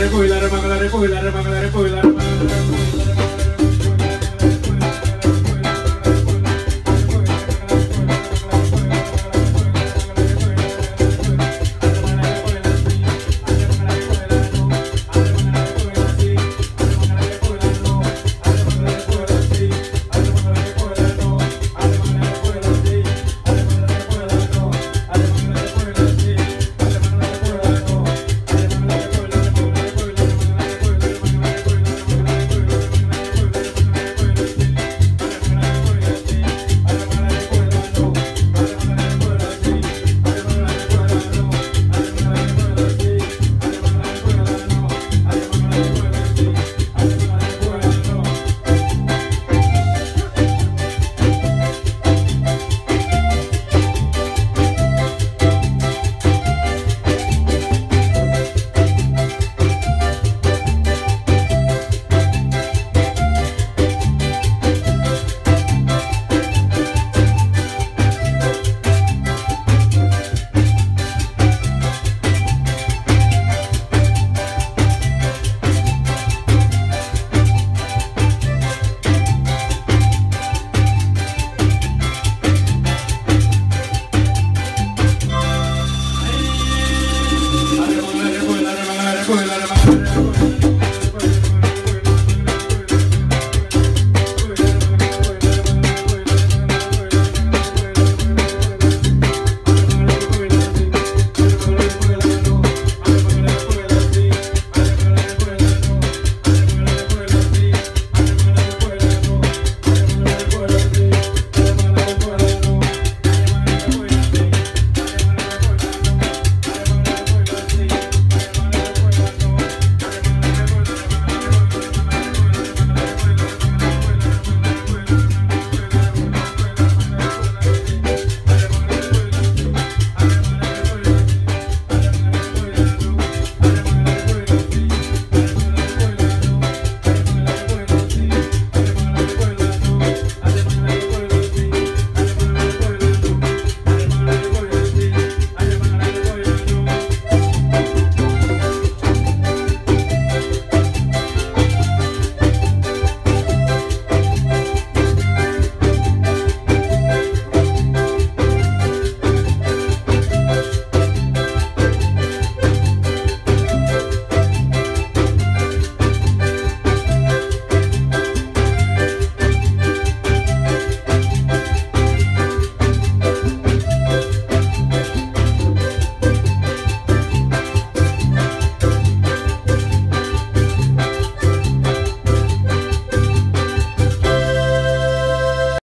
recoge, la remanga, la recoge, la remanga, la recoge, la remanga,